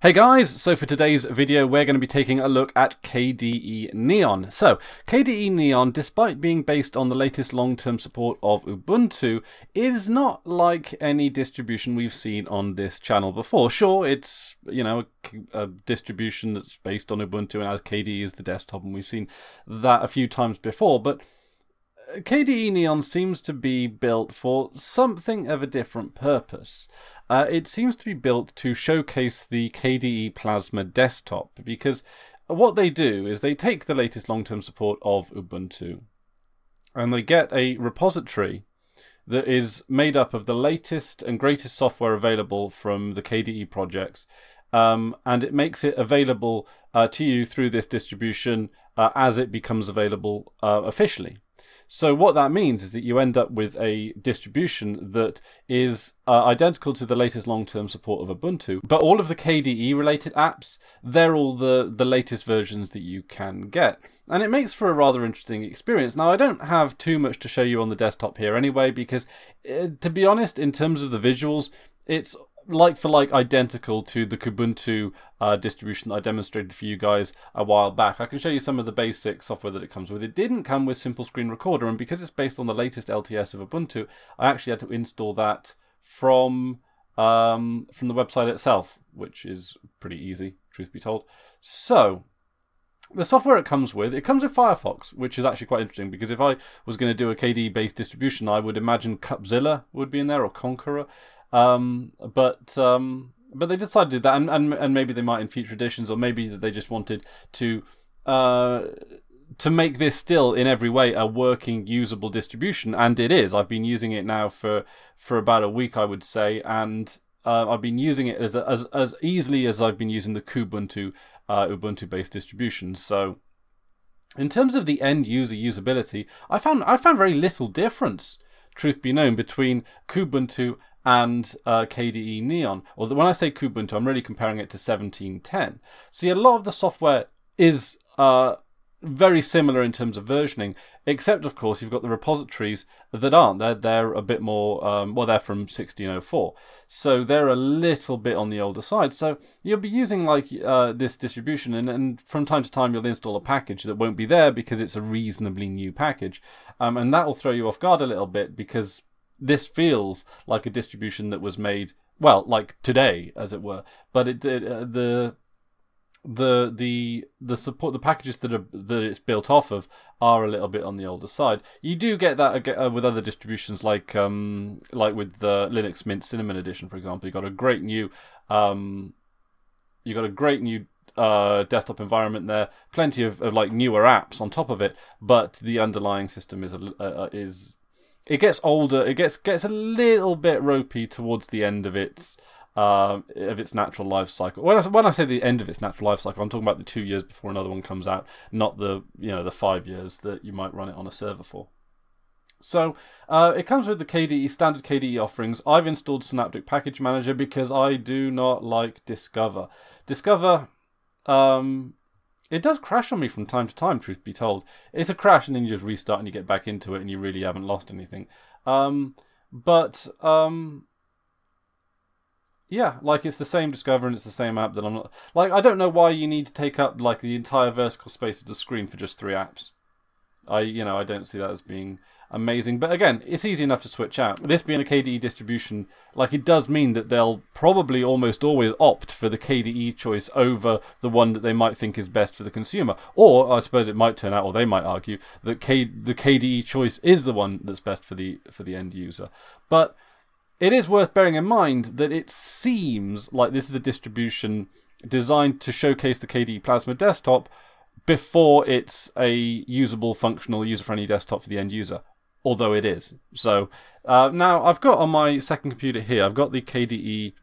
Hey guys, so for today's video we're going to be taking a look at KDE Neon. So, KDE Neon, despite being based on the latest long-term support of Ubuntu, is not like any distribution we've seen on this channel before. Sure, it's, you know, a, a distribution that's based on Ubuntu and has KDE as the desktop, and we've seen that a few times before, but KDE Neon seems to be built for something of a different purpose. Uh, it seems to be built to showcase the KDE Plasma desktop because what they do is they take the latest long term support of Ubuntu and they get a repository that is made up of the latest and greatest software available from the KDE projects. Um, and it makes it available uh, to you through this distribution uh, as it becomes available uh, officially. So what that means is that you end up with a distribution that is uh, identical to the latest long-term support of Ubuntu, but all of the KDE related apps, they're all the, the latest versions that you can get. And it makes for a rather interesting experience. Now, I don't have too much to show you on the desktop here anyway, because uh, to be honest, in terms of the visuals, it's like for like identical to the Kubuntu uh, distribution that I demonstrated for you guys a while back. I can show you some of the basic software that it comes with. It didn't come with Simple Screen Recorder, and because it's based on the latest LTS of Ubuntu, I actually had to install that from um, from the website itself, which is pretty easy, truth be told. So the software it comes with, it comes with Firefox, which is actually quite interesting because if I was going to do a KDE based distribution, I would imagine QupZilla would be in there or Konqueror. Um, but um, but they decided to do that, and, and and maybe they might in future editions, or maybe that they just wanted to uh, to make this still in every way a working, usable distribution, and it is. I've been using it now for for about a week, I would say, and uh, I've been using it as as as easily as I've been using the Kubuntu uh, Ubuntu based distribution. So. In terms of the end user usability, I found I found very little difference, truth be known, between Kubuntu and uh, KDE Neon. Or when I say Kubuntu, I'm really comparing it to 1710. See, a lot of the software is uh, very similar in terms of versioning, except of course you've got the repositories that aren't. They're they're a bit more um, well, they're from 1604, so they're a little bit on the older side. So you'll be using like uh, this distribution, and, and from time to time you'll install a package that won't be there because it's a reasonably new package, um, and that will throw you off guard a little bit because this feels like a distribution that was made well, like today, as it were. But it, uh, the the the the support the packages that are that it's built off of are a little bit on the older side. You do get that uh, with other distributions like um like with the Linux Mint Cinnamon Edition, for example. You got a great new um you got a great new uh, desktop environment there, plenty of, of, like newer apps on top of it, but the underlying system is a, uh, is it gets older. It gets gets a little bit ropey towards the end of its uh, of its natural life cycle. When I, when I say the end of its natural life cycle, I'm talking about the two years before another one comes out, not the you know the five years that you might run it on a server for. So uh, it comes with the KDE standard KDE offerings. I've installed Synaptic Package Manager because I do not like Discover. Discover um, it does crash on me from time to time, truth be told. It's a crash and then you just restart and you get back into it and you really haven't lost anything. Um, but um, yeah, like it's the same Discover and it's the same app that I'm not like. I don't know why you need to take up like the entire vertical space of the screen for just three apps. I you know I don't see that as being amazing. But again, it's easy enough to switch out. This being a KDE distribution, like it does mean that they'll probably almost always opt for the KDE choice over the one that they might think is best for the consumer. Or I suppose it might turn out, or they might argue, that K- the KDE choice is the one that's best for the for the end user. But it is worth bearing in mind that it seems like this is a distribution designed to showcase the KDE Plasma desktop before it's a usable, functional, user-friendly desktop for the end user although it is. So uh, now I've got on my second computer here, I've got the KDE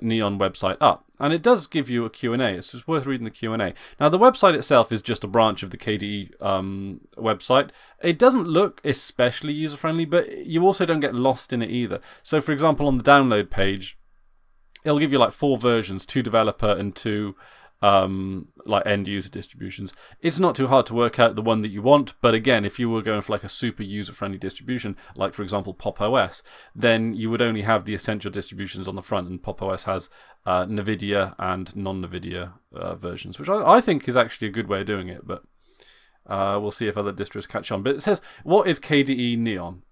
Neon website up, and it does give you a Q&A. It's just worth reading the Q&A. Now the website itself is just a branch of the KDE um, website. It doesn't look especially user-friendly, but you also don't get lost in it either. So for example, on the download page, it'll give you like four versions, two developer and two um, like end user distributions. It's not too hard to work out the one that you want, but again, if you were going for like a super user friendly distribution, like for example Pop! OS, then you would only have the essential distributions on the front, and Pop! OS has uh, NVIDIA and non NVIDIA uh, versions, which I, I, think is actually a good way of doing it, but uh, we'll see if other distros catch on. But it says, what is KDE Neon?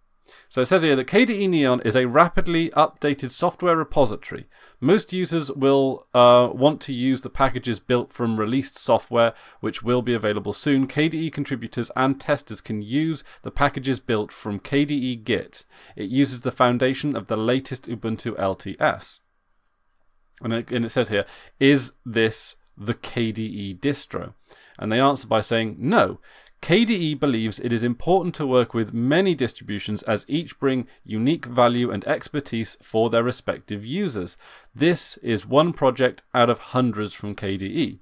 So it says here that KDE Neon is a rapidly updated software repository. Most users will uh, want to use the packages built from released software, which will be available soon. KDE contributors and testers can use the packages built from KDE Git. It uses the foundation of the latest Ubuntu LTS. And it, and it says here, is this the KDE distro? And they answer by saying, no. KDE believes it is important to work with many distributions as each bring unique value and expertise for their respective users. This is one project out of hundreds from KDE.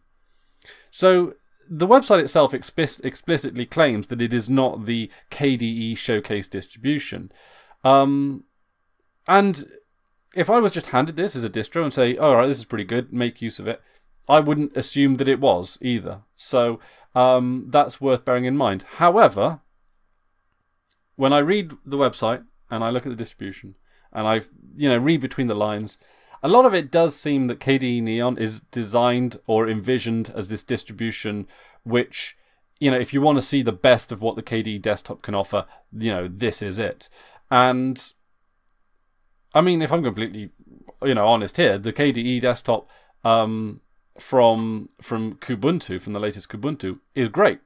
So the website itself explic explicitly claims that it is not the KDE showcase distribution. Um, and if I was just handed this as a distro and say, all right, this is pretty good, make use of it, I wouldn't assume that it was either. So um, that's worth bearing in mind. However, when I read the website and I look at the distribution and I, you know, read between the lines, a lot of it does seem that KDE Neon is designed or envisioned as this distribution which, you know, if you want to see the best of what the KDE desktop can offer, you know, this is it. And I mean, if I'm completely, you know, honest here, the KDE desktop um, from from Kubuntu, from the latest Kubuntu, is great.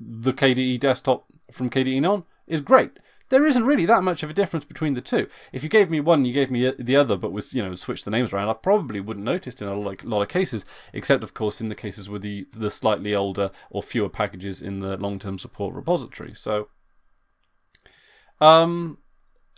The KDE desktop from KDE Neon is great. There isn't really that much of a difference between the two. If you gave me one, you gave me the other, but was you know switched the names around, I probably wouldn't notice in a lot, of cases. Except of course in the cases with the the slightly older or fewer packages in the long-term support repository. So, um,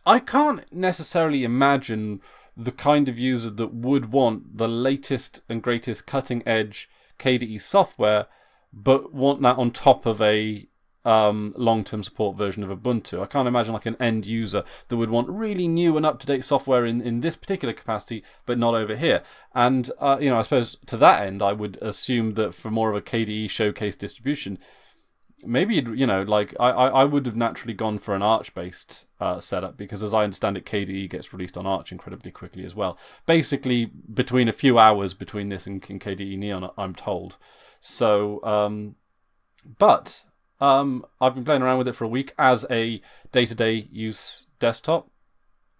I can't necessarily imagine the kind of user that would want the latest and greatest cutting edge KDE software, but want that on top of a um, long term support version of Ubuntu. I can't imagine like an end user that would want really new and up to date software in, in this particular capacity, but not over here. And, uh, you know, I suppose to that end, I would assume that for more of a KDE showcase distribution, maybe you know like I, I would have naturally gone for an arch based uh, setup because as i understand it kde gets released on arch incredibly quickly as well. Basically between a few hours between this and, kde neon i'm told. So um, but um, i've been playing around with it for a week as a day-to-day use desktop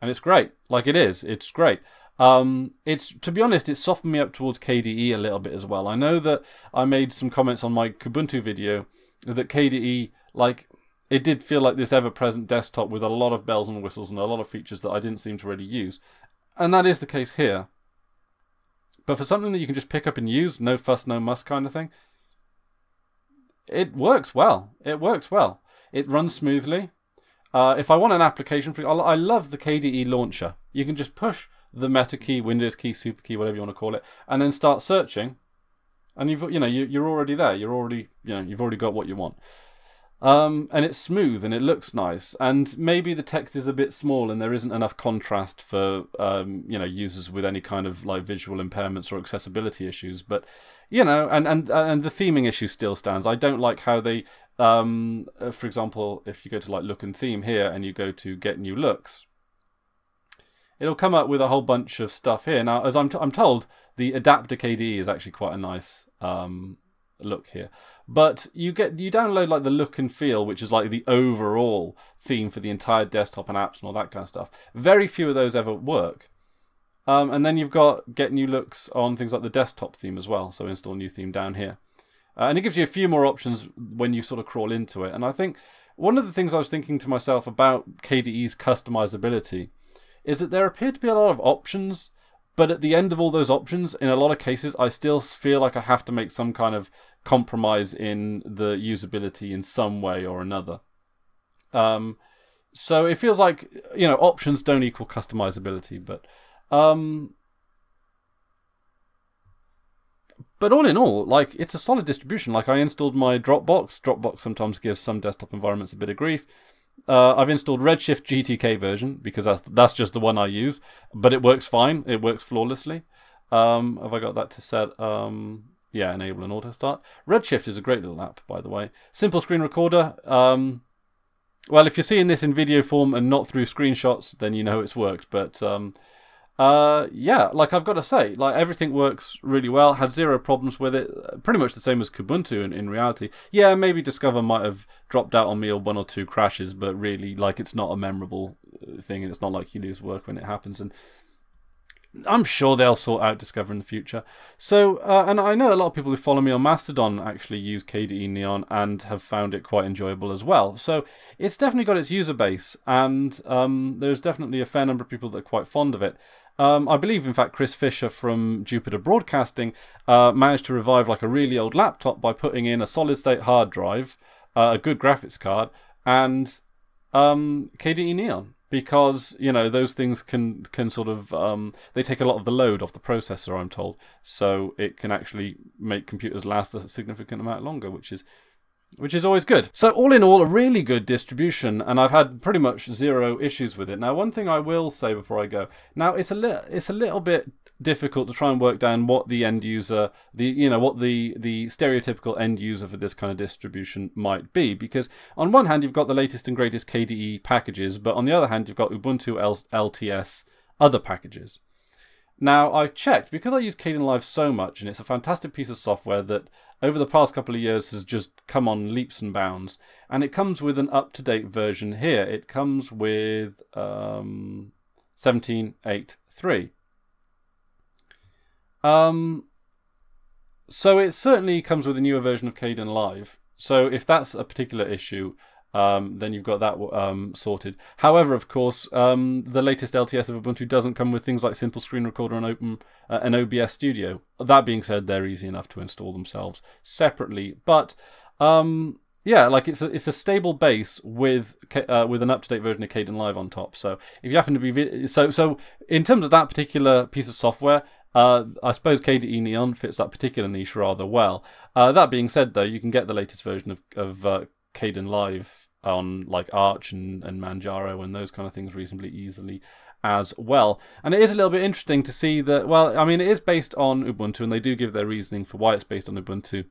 and it's great. Like it is. It's great. Um, it's to be honest, it's softened me up towards KDE a little bit as well. I know that I made some comments on my Kubuntu video that KDE, like, it did feel like this ever present desktop with a lot of bells and whistles and a lot of features that I didn't seem to really use. And that is the case here. But for something that you can just pick up and use, no fuss, no muss kind of thing, it works well. It works well. It runs smoothly. Uh, if I want an application for I love the KDE launcher. You can just push the meta key, Windows key, super key, whatever you want to call it, and then start searching and you've you know you, you're already there. You're already you know you've already got what you want. Um, and it's smooth and it looks nice. And maybe the text is a bit small and there isn't enough contrast for um, you know users with any kind of like visual impairments or accessibility issues. But you know, and and and the theming issue still stands. I don't like how they, um, uh, for example, if you go to like look and theme here and you go to get new looks, it'll come up with a whole bunch of stuff here. Now, as I'm t- I'm told, the Adapta KDE is actually quite a nice um, look here. But you get you download like the look and feel, which is like the overall theme for the entire desktop and apps and all that kind of stuff. Very few of those ever work. Um, and then you've got get new looks on things like the desktop theme as well. So install new theme down here. Uh, and it gives you a few more options when you sort of crawl into it. And I think one of the things I was thinking to myself about KDE's customizability is that there appear to be a lot of options but at the end of all those options, in a lot of cases, I still feel like I have to make some kind of compromise in the usability in some way or another. Um, so it feels like you know options don't equal customizability, but um, but all in all, like it's a solid distribution. Like I installed my Dropbox. Dropbox sometimes gives some desktop environments a bit of grief. Uh, I've installed Redshift GTK version because that's that's just the one I use, but it works fine. It works flawlessly. Um, have I got that to set? Um, Yeah, enable an auto start. Redshift is a great little app, by the way. Simple screen recorder. Um, well, if you're seeing this in video form and not through screenshots, then you know it's worked. But um, uh, yeah, like I've got to say, like everything works really well. Had zero problems with it. Pretty much the same as Kubuntu in, in reality. Yeah, maybe Discover might have dropped out on me or one or two crashes, but really, like it's not a memorable uh, thing, and it's not like you lose work when it happens. And I'm sure they'll sort out Discover in the future. So, uh, and I know a lot of people who follow me on Mastodon actually use KDE Neon and have found it quite enjoyable as well. So, it's definitely got its user base, and um, there's definitely a fair number of people that are quite fond of it. Um, I believe, in fact, Chris Fisher from Jupiter Broadcasting uh, managed to revive like a really old laptop by putting in a solid state hard drive, uh, a good graphics card, and um, KDE Neon because you know those things can can sort of um, they take a lot of the load off the processor i'm told so it can actually make computers last a significant amount longer which is which is always good. So all in all, a really good distribution, and I've had pretty much zero issues with it. Now, one thing I will say before I go, now it's a little it's a little bit difficult to try and work down what the end user, the you know what the the stereotypical end user for this kind of distribution might be, because on one hand you've got the latest and greatest KDE packages, but on the other hand you've got Ubuntu L- LTS other packages. Now, I've checked because I use Kdenlive so much, and it's a fantastic piece of software that over the past couple of years has just come on leaps and bounds. And it comes with an up to date version here. It comes with um, 17.8.3. Um, so it certainly comes with a newer version of Kdenlive. So if that's a particular issue, um, then you've got that um, sorted. However, of course, um, the latest LTS of Ubuntu doesn't come with things like Simple Screen Recorder and Open uh, and OBS Studio. That being said, they're easy enough to install themselves separately. But um, yeah, like it's a it's a stable base with uh, with an up to date version of Kdenlive on top. So if you happen to be so so in terms of that particular piece of software, uh, I suppose KDE Neon fits that particular niche rather well. Uh, that being said, though, you can get the latest version of, of uh, Kdenlive on like Arch and, and Manjaro and those kind of things reasonably easily as well. And it is a little bit interesting to see that, well, I mean, it is based on Ubuntu and they do give their reasoning for why it's based on Ubuntu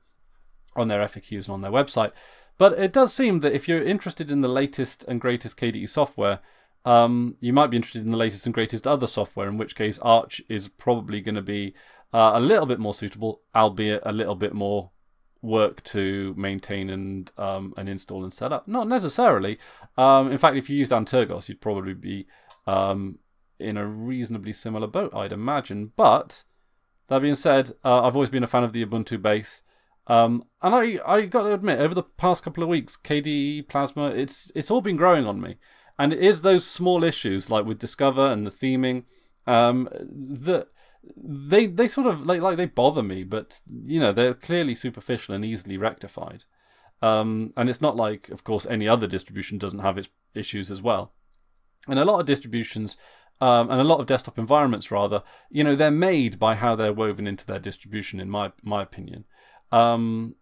on their FAQs and on their website. But it does seem that if you're interested in the latest and greatest KDE software, um, you might be interested in the latest and greatest other software, in which case Arch is probably going to be uh, a little bit more suitable, albeit a little bit more work to maintain and um, and install and set up. Not necessarily. Um, in fact, if you used Antergos, you'd probably be um, in a reasonably similar boat, I'd imagine. But that being said, uh, I've always been a fan of the Ubuntu base. Um, and I, I got to admit, over the past couple of weeks, KDE Plasma, it's it's all been growing on me, and it is those small issues like with Discover and the theming um, that they they sort of like like they bother me, but you know they're clearly superficial and easily rectified. Um, and it's not like, of course, any other distribution doesn't have its issues as well. And a lot of distributions um, and a lot of desktop environments, rather, you know, they're made by how they're woven into their distribution, in my my opinion. Um,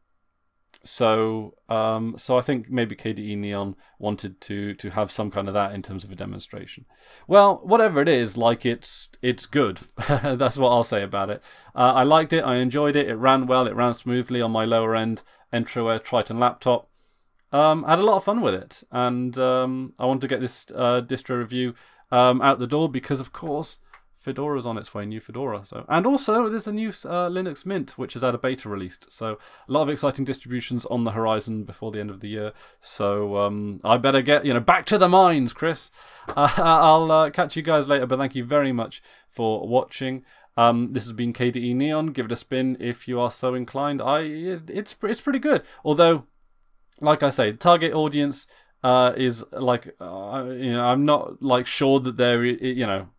so um, so I think maybe KDE Neon wanted to to have some kind of that in terms of a demonstration. Well, whatever it is, like it's it's good. That's what I'll say about it. Uh, I liked it. I enjoyed it. It ran well. It ran smoothly on my lower end Entroware Triton laptop. Um, I had a lot of fun with it, and um, I want to get this uh, distro review um, out the door because, of course, Fedora's on its way, new Fedora. So, and also there's a new uh, Linux Mint which has had a beta released. So a lot of exciting distributions on the horizon before the end of the year. So um, I better get you know back to the mines, Chris. Uh, I'll uh, catch you guys later, but thank you very much for watching. Um, this has been KDE Neon. Give it a spin if you are so inclined. I it, it's it's pretty good. Although, like I say, the target audience uh, is like uh, you know I'm not like sure that they're you know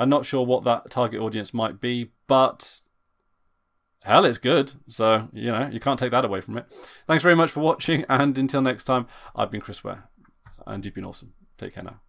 I'm not sure what that target audience might be, but hell, it's good. So, you know, you can't take that away from it. Thanks very much for watching, and until next time, I've been Chris Were, and you've been awesome. Take care now.